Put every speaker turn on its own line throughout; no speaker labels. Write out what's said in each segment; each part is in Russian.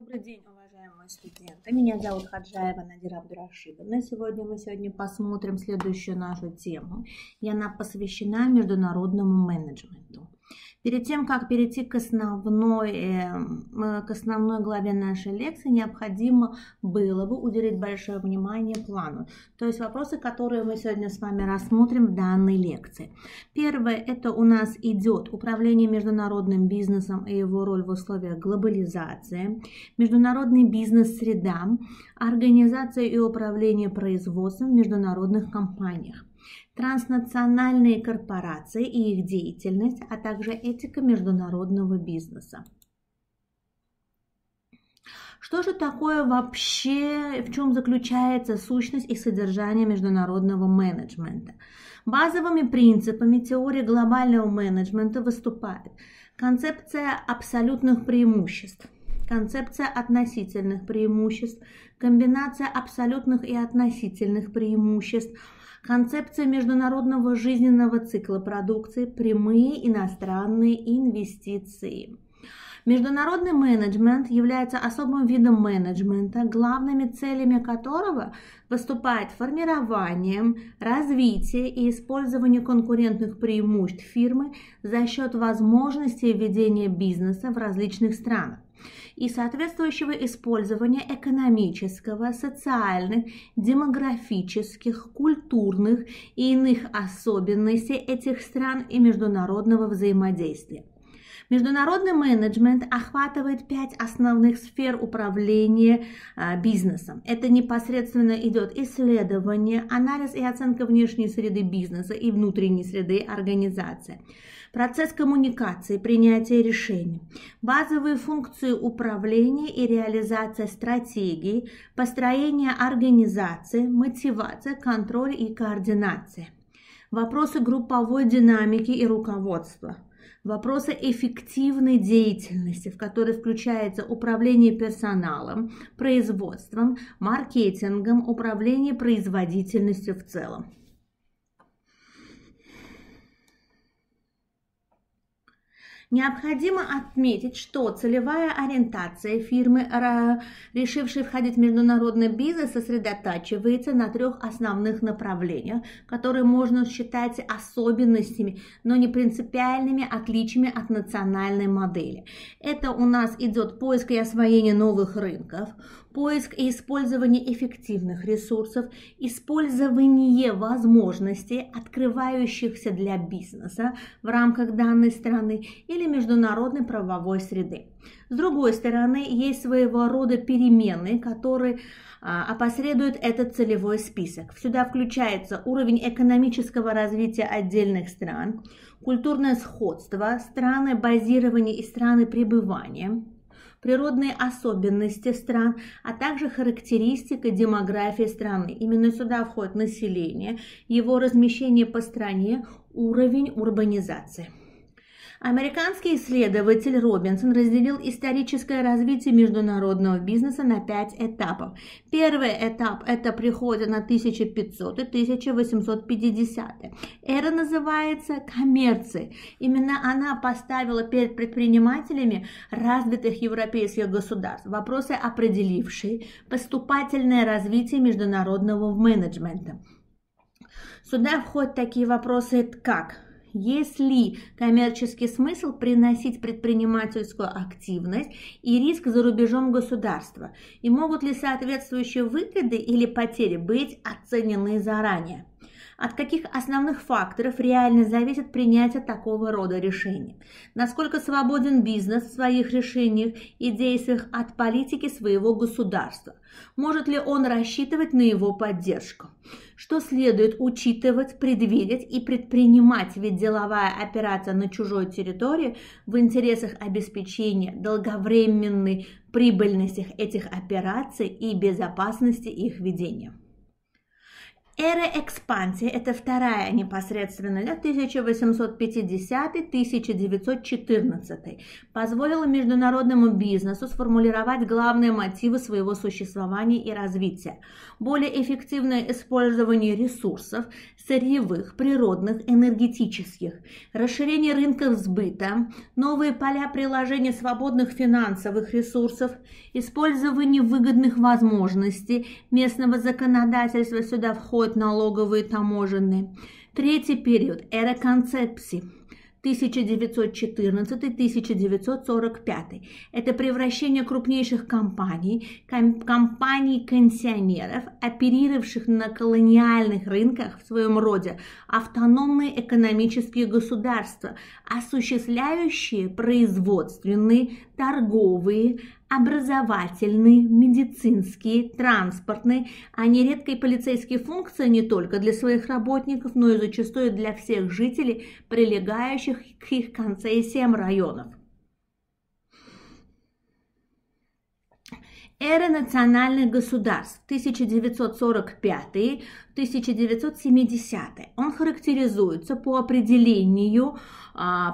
Добрый день, уважаемые студенты. Меня зовут Хаджаева Надира Абдурашидовна. Сегодня мы сегодня посмотрим следующую нашу тему. И она посвящена международному менеджменту. Перед тем, как перейти к основной, эм, э, к основной главе нашей лекции, необходимо было бы уделить большое внимание плану. То есть вопросы, которые мы сегодня с вами рассмотрим в данной лекции. Первое, это у нас идет управление международным бизнесом и его роль в условиях глобализации, международный бизнес-среда, организация и управление производством в международных компаниях транснациональные корпорации и их деятельность, а также этика международного бизнеса. Что же такое вообще, в чем заключается сущность и содержание международного менеджмента? Базовыми принципами теории глобального менеджмента выступает концепция абсолютных преимуществ, концепция относительных преимуществ, комбинация абсолютных и относительных преимуществ – Концепция международного жизненного цикла продукции, прямые иностранные инвестиции. Международный менеджмент является особым видом менеджмента, главными целями которого выступает формирование, развитие и использование конкурентных преимуществ фирмы за счет возможности ведения бизнеса в различных странах и соответствующего использования экономического, социальных, демографических, культурных и иных особенностей этих стран и международного взаимодействия. Международный менеджмент охватывает пять основных сфер управления а, бизнесом. Это непосредственно идет исследование, анализ и оценка внешней среды бизнеса и внутренней среды организации процесс коммуникации, принятия решений, базовые функции управления и реализация стратегий, построение организации, мотивация, контроль и координация, вопросы групповой динамики и руководства, вопросы эффективной деятельности, в которой включается управление персоналом, производством, маркетингом, управление производительностью в целом. Необходимо отметить, что целевая ориентация фирмы, решившей входить в международный бизнес, сосредотачивается на трех основных направлениях, которые можно считать особенностями, но не принципиальными отличиями от национальной модели. Это у нас идет поиск и освоение новых рынков, поиск и использование эффективных ресурсов, использование возможностей, открывающихся для бизнеса в рамках данной страны или международной правовой среды. С другой стороны, есть своего рода переменные, которые а, опосредуют этот целевой список. Сюда включается уровень экономического развития отдельных стран, культурное сходство, страны базирования и страны пребывания – природные особенности стран, а также характеристика демографии страны. Именно сюда входит население, его размещение по стране, уровень урбанизации. Американский исследователь Робинсон разделил историческое развитие международного бизнеса на пять этапов. Первый этап – это приходы на 1500 и 1850. Эра называется коммерцией. Именно она поставила перед предпринимателями развитых европейских государств вопросы, определившие поступательное развитие международного менеджмента. Сюда входят такие вопросы, как есть ли коммерческий смысл приносить предпринимательскую активность и риск за рубежом государства? И могут ли соответствующие выгоды или потери быть оценены заранее? От каких основных факторов реально зависит принятие такого рода решений? Насколько свободен бизнес в своих решениях и действиях от политики своего государства? Может ли он рассчитывать на его поддержку? Что следует учитывать, предвидеть и предпринимать, ведь деловая операция на чужой территории в интересах обеспечения долговременной прибыльности этих операций и безопасности их ведения. Эра экспансии, это вторая непосредственно, 1850-1914, позволила международному бизнесу сформулировать главные мотивы своего существования и развития. Более эффективное использование ресурсов, сырьевых, природных, энергетических, расширение рынков сбыта, новые поля приложения свободных финансовых ресурсов, использование выгодных возможностей местного законодательства. Сюда входит налоговые таможенные. Третий период – эра концепций – 1914-1945. Это превращение крупнейших компаний, компаний-консионеров, оперировавших на колониальных рынках в своем роде, автономные экономические государства, осуществляющие производственные, торговые, образовательные, медицинские, транспортные, а нередко и полицейские функции не только для своих работников, но и зачастую для всех жителей, прилегающих к их концессиям районов. Эра национальных государств 1945-1970. Он характеризуется по определению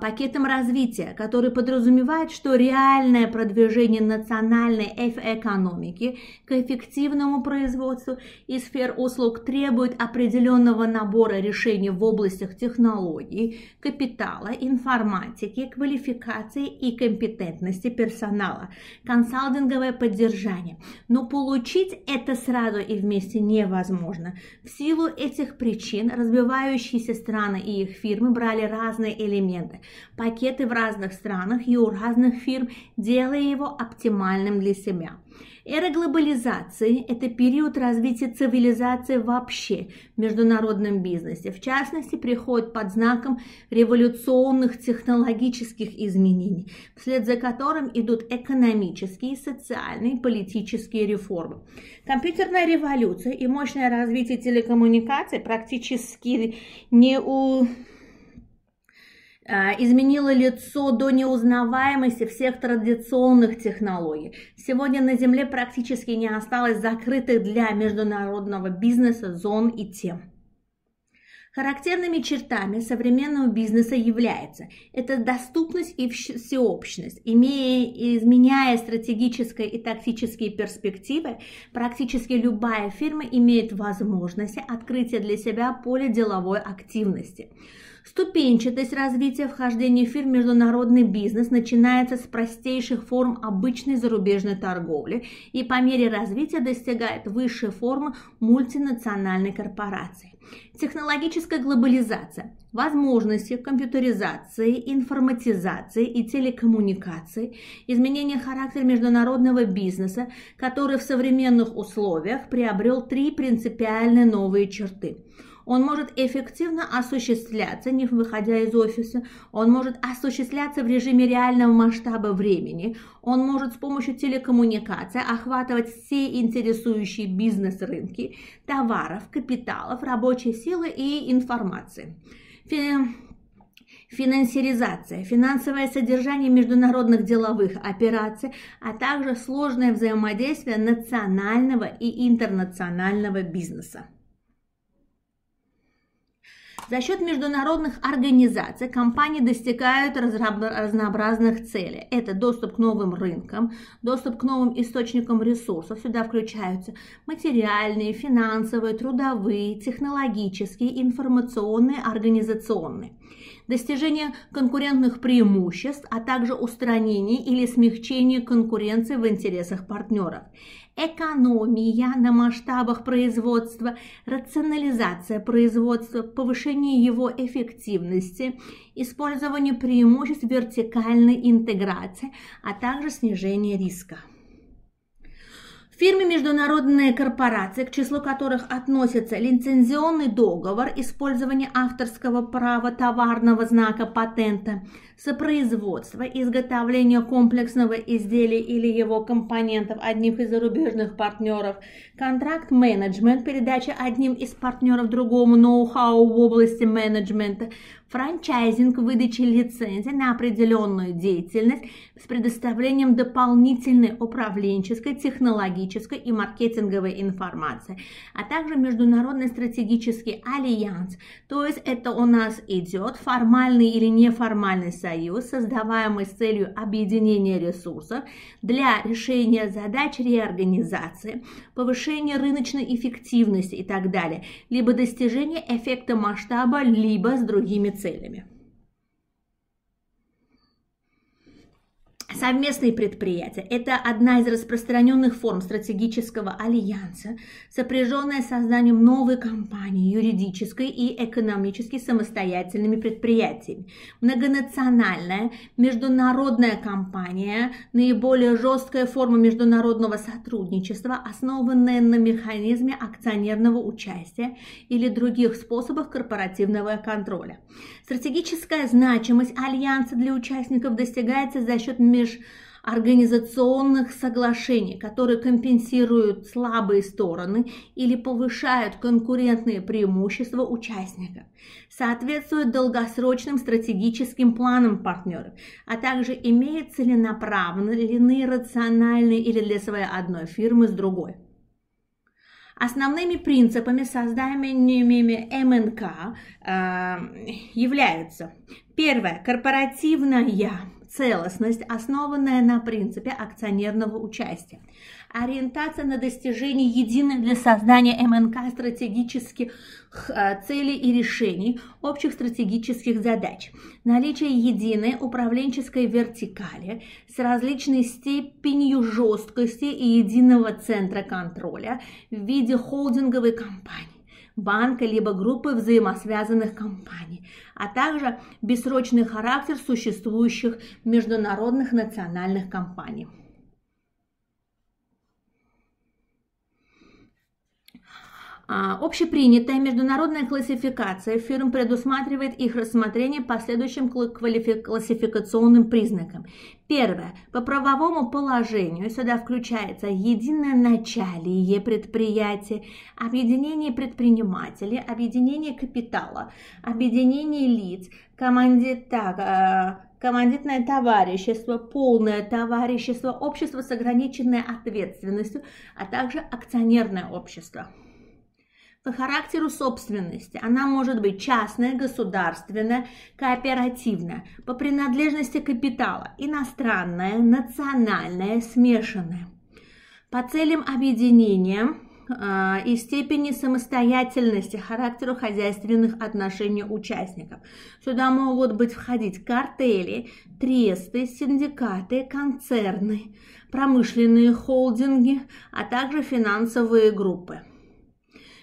пакетом развития, который подразумевает, что реальное продвижение национальной экономики к эффективному производству и сфер услуг требует определенного набора решений в областях технологий, капитала, информатики, квалификации и компетентности персонала, консалтинговое поддержание. Но получить это сразу и вместе невозможно. В силу этих причин разбивающиеся страны и их фирмы брали разные элементы элементы, пакеты в разных странах и у разных фирм, делая его оптимальным для себя. Эра глобализации – это период развития цивилизации вообще в международном бизнесе. В частности, приходит под знаком революционных технологических изменений, вслед за которым идут экономические, социальные, политические реформы. Компьютерная революция и мощное развитие телекоммуникаций практически не у а, изменило лицо до неузнаваемости всех традиционных технологий. Сегодня на Земле практически не осталось закрытых для международного бизнеса зон и тем. Характерными чертами современного бизнеса является это доступность и всеобщность. Имея, изменяя стратегические и тактические перспективы, практически любая фирма имеет возможность открытия для себя поля деловой активности. Ступенчатость развития вхождения фирм в международный бизнес начинается с простейших форм обычной зарубежной торговли и по мере развития достигает высшей формы мультинациональной корпорации. Технологическая глобализация, возможности компьютеризации, информатизации и телекоммуникации, изменение характера международного бизнеса, который в современных условиях приобрел три принципиальные новые черты – он может эффективно осуществляться, не выходя из офиса, он может осуществляться в режиме реального масштаба времени, он может с помощью телекоммуникации охватывать все интересующие бизнес-рынки, товаров, капиталов, рабочей силы и информации. Финансиризация, финансовое содержание международных деловых операций, а также сложное взаимодействие национального и интернационального бизнеса. За счет международных организаций компании достигают разнообразных целей. Это доступ к новым рынкам, доступ к новым источникам ресурсов. Сюда включаются материальные, финансовые, трудовые, технологические, информационные, организационные достижение конкурентных преимуществ, а также устранение или смягчение конкуренции в интересах партнеров экономия на масштабах производства, рационализация производства, повышение его эффективности, использование преимуществ вертикальной интеграции, а также снижение риска. Фирмы международные корпорации, к числу которых относятся лицензионный договор, использование авторского права товарного знака патента, сопроизводство, изготовление комплексного изделия или его компонентов одним из зарубежных партнеров, контракт-менеджмент, передача одним из партнеров другому ноу-хау в области менеджмента, франчайзинг в выдаче лицензии на определенную деятельность с предоставлением дополнительной управленческой, технологической и маркетинговой информации, а также международный стратегический альянс. То есть это у нас идет формальный или неформальный союз, создаваемый с целью объединения ресурсов для решения задач реорганизации, повышения рыночной эффективности и так далее, либо достижения эффекта масштаба, либо с другими целями. eylemi. Совместные предприятия – это одна из распространенных форм стратегического альянса, сопряженная с созданием новой компании, юридической и экономически самостоятельными предприятиями. Многонациональная международная компания – наиболее жесткая форма международного сотрудничества, основанная на механизме акционерного участия или других способах корпоративного контроля. Стратегическая значимость альянса для участников достигается за счет меж организационных соглашений, которые компенсируют слабые стороны или повышают конкурентные преимущества участников, соответствуют долгосрочным стратегическим планам партнеров, а также имеют целенаправленные, рациональные или для своей одной фирмы с другой. Основными принципами создания МНК э, являются первое – корпоративная целостность, основанная на принципе акционерного участия. Ориентация на достижение единой для создания МНК стратегических э, целей и решений общих стратегических задач. Наличие единой управленческой вертикали с различной степенью жесткости и единого центра контроля в виде холдинговой компании банка либо группы взаимосвязанных компаний, а также бессрочный характер существующих международных национальных компаний. А, общепринятая международная классификация фирм предусматривает их рассмотрение по следующим классификационным признакам. Первое. По правовому положению сюда включается единое началие предприятия, объединение предпринимателей, объединение капитала, объединение лиц, командита, э, командитное товарищество, полное товарищество, общество с ограниченной ответственностью, а также акционерное общество по характеру собственности. Она может быть частная, государственная, кооперативная, по принадлежности капитала, иностранная, национальная, смешанная. По целям объединения э, и степени самостоятельности характеру хозяйственных отношений участников. Сюда могут быть входить картели, тресты, синдикаты, концерны, промышленные холдинги, а также финансовые группы.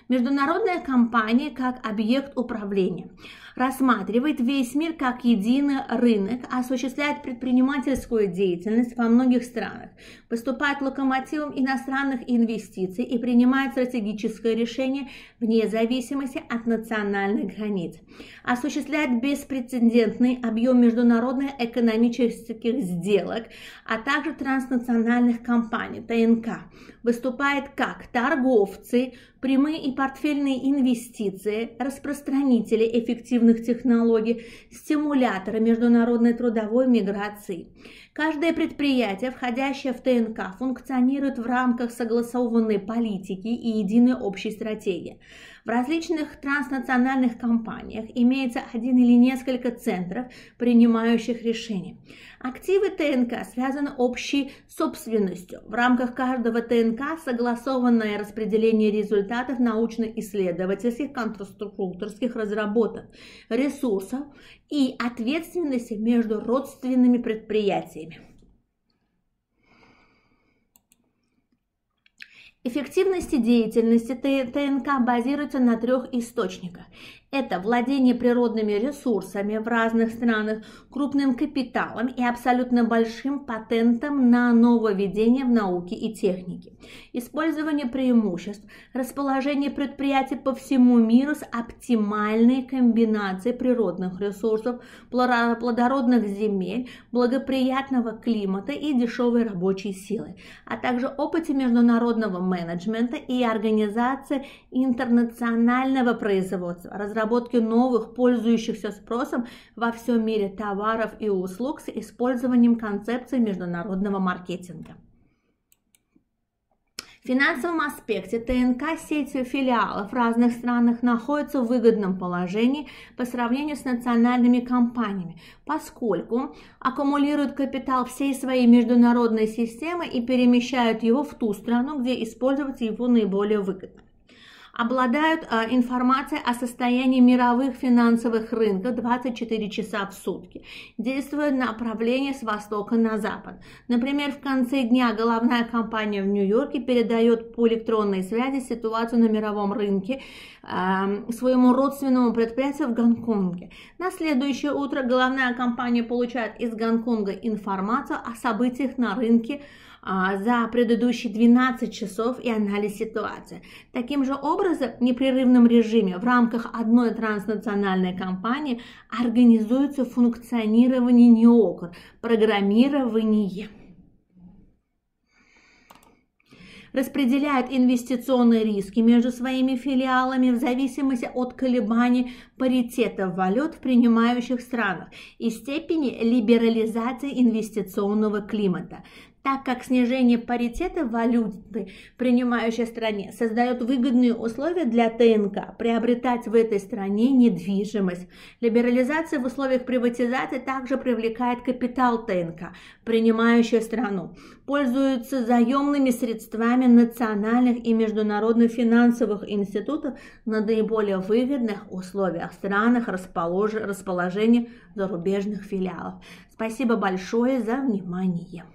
Международная компания как объект управления рассматривает весь мир как единый рынок, осуществляет предпринимательскую деятельность во многих странах, выступает локомотивом иностранных инвестиций и принимает стратегическое решение вне зависимости от национальных границ, осуществляет беспрецедентный объем международных экономических сделок, а также транснациональных компаний, ТНК, выступает как торговцы, прямые и портфельные инвестиции, распространители эффективных технологий, стимуляторы международной трудовой миграции. Каждое предприятие, входящее в ТНК, функционирует в рамках согласованной политики и единой общей стратегии. В различных транснациональных компаниях имеется один или несколько центров, принимающих решения. Активы ТНК связаны общей собственностью. В рамках каждого ТНК согласованное распределение результатов научно-исследовательских, конструкторских разработок, ресурсов и ответственности между родственными предприятиями. Эффективность деятельности ТНК базируется на трех источниках. Это владение природными ресурсами в разных странах, крупным капиталом и абсолютно большим патентом на нововведения в науке и технике. Использование преимуществ, расположение предприятий по всему миру с оптимальной комбинацией природных ресурсов, плодородных земель, благоприятного климата и дешевой рабочей силы, а также опыте международного менеджмента и организации интернационального производства, разработки новых, пользующихся спросом во всем мире товаров и услуг с использованием концепции международного маркетинга. В финансовом аспекте ТНК сети филиалов в разных странах находится в выгодном положении по сравнению с национальными компаниями, поскольку аккумулируют капитал всей своей международной системы и перемещают его в ту страну, где использовать его наиболее выгодно обладают а, информацией о состоянии мировых финансовых рынков 24 часа в сутки, действуя направление с востока на запад. Например, в конце дня головная компания в Нью-Йорке передает по электронной связи ситуацию на мировом рынке э, своему родственному предприятию в Гонконге. На следующее утро головная компания получает из Гонконга информацию о событиях на рынке за предыдущие 12 часов и анализ ситуации. Таким же образом, в непрерывном режиме в рамках одной транснациональной компании организуется функционирование неокр, программирование распределяет инвестиционные риски между своими филиалами в зависимости от колебаний паритета валют в принимающих странах и степени либерализации инвестиционного климата так как снижение паритета валюты принимающей стране создает выгодные условия для ТНК приобретать в этой стране недвижимость. Либерализация в условиях приватизации также привлекает капитал ТНК, принимающую страну, пользуются заемными средствами национальных и международных финансовых институтов на наиболее выгодных условиях в странах расположения зарубежных филиалов. Спасибо большое за внимание.